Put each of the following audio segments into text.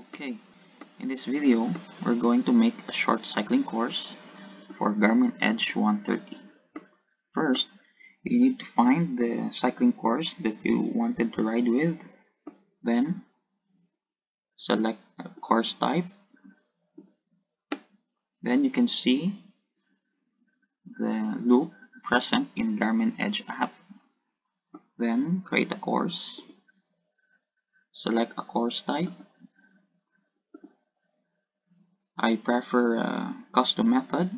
Okay, in this video, we're going to make a short cycling course for Garmin Edge 130. First, you need to find the cycling course that you wanted to ride with. Then, select course type. Then you can see the loop present in Garmin Edge app. Then, create a course. Select a course type I prefer a custom method.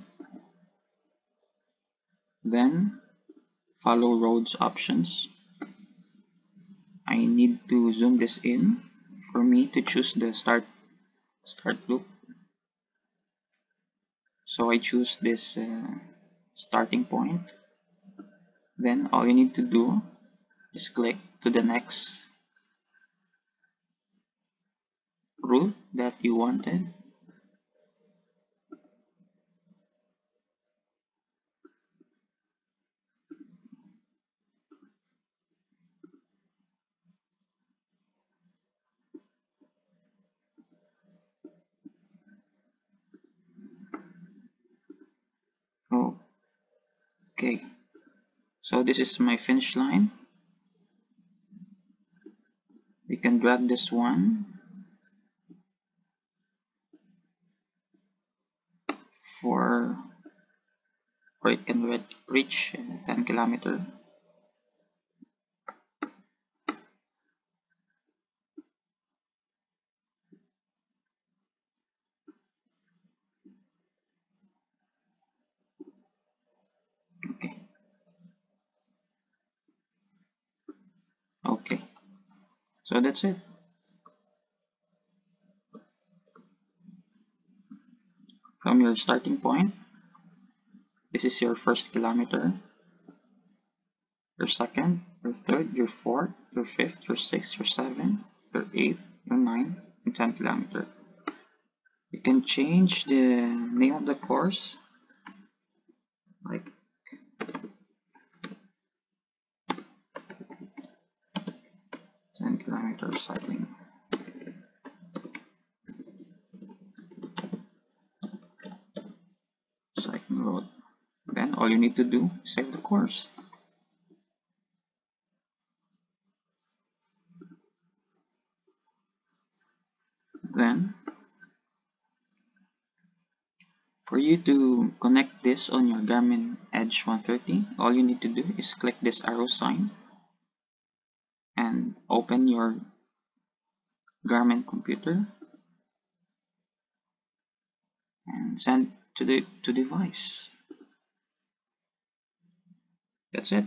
Then follow roads options. I need to zoom this in for me to choose the start start loop. So I choose this uh, starting point. Then all you need to do is click to the next route that you wanted okay. So this is my finish line. We can drag this one for or it can reach 10 kilometer okay so that's it. From your starting point this is your first kilometer. Your second your third your fourth your fifth your sixth your seventh your eighth your ninth and 10 kilometer. You can change the name of the course 10 kilometer cycling. Cycling road. Then all you need to do is save the course. Then for you to connect this on your Garmin Edge 130, all you need to do is click this arrow sign and open your Garmin computer and send to the to device. That's it.